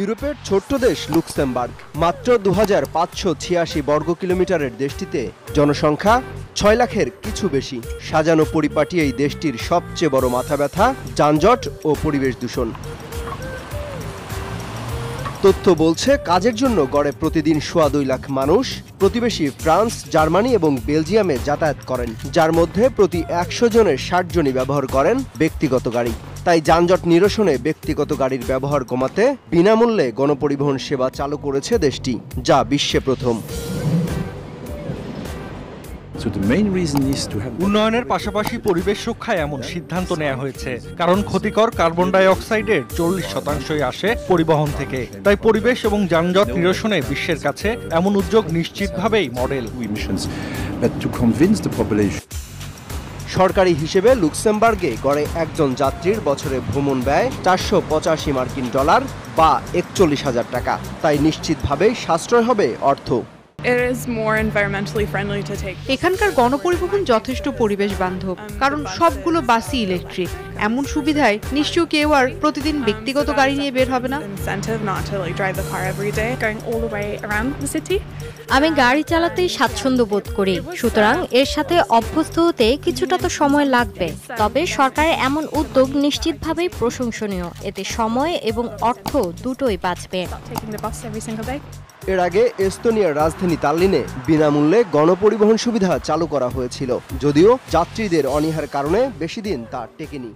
ইউরোপের ছোট্ট দেশ লুক্সেমবার্গ। মাত্র দু বর্গ কিলোমিটারের দেশটিতে জনসংখ্যা ছয় লাখের কিছু বেশি। সাজানো পরিপাটি এই দেশটির সবচেয়ে বড় মাথা ব্যথা যানজট ও পরিবেশ দূষণ। তথ্য বলছে, কাজের জন্য গড়ে প্রতিদিন সোয়া দুই লাখ মানুষ প্রতিবেশী ফ্রান্স, জার্মানি এবং বেলজিয়ামে যাতায়াত করেন, যার মধ্যে প্রতি একশো জনের ষাট জনই ব্যবহার করেন ব্যক্তিগত গাড়ি। তাই যানজট নিরসনে ব্যক্তিগত গাড়ির ব্যবহার কমাতে বিনামূল্যে গণপরিবহন সেবা চালু করেছে দেশটি যা বিশ্বে প্রথম। উন্নয়নের পাশাপাশি পরিবেশ রক্ষায় এমন সিদ্ধান্ত নেওয়া হয়েছে কারণ ক্ষতিকর কার্বন ডাই অক্সাইডের চল্লিশ শতাংশই আসে পরিবহন থেকে। তাই পরিবেশ এবং যানজট নিরসনে বিশ্বের কাছে এমন উদ্যোগ নিশ্চিতভাবেই মডেল। সরকারি হিসেবে লুক্সেমবার্গে গড়ে একজন যাত্রীর বছরে ভ্রমণ ব্যয় চারশো পঁচাশি মার্কিন ডলার বা একচল্লিশ হাজার টাকা। তাই নিশ্চিতভাবে সাশ্রয় হবে অর্থ। এখানকার গণপরিবহন যথেষ্ট পরিবেশ বান্ধব কারণ সবগুলো বাসই ইলেকট্রিক এমন সুবিধায় নিশ্চয় কেউ আর প্রতিদিন ব্যক্তিগত গাড়ি নিয়ে বের হবে না. আমি গাড়ি চালাতেই স্বাচ্ছন্দ্য বোধ করি। সুতরাং এর সাথে অভ্যস্ত হতে কিছুটা তো সময় লাগবে। তবে সরকারের এমন উদ্যোগ নিশ্চিতভাবেই প্রশংসনীয়। এতে সময় এবং অর্থ দুটোই বাঁচবে. এর আগে এস্তোনিয়ার রাজধানী তাল্লিনে বিনামূল্যে গণপরিবহন সুবিধা চালু করা হয়েছিল। যদিও যাত্রীদের অনীহার কারণে বেশি দিন তা টেকেনি।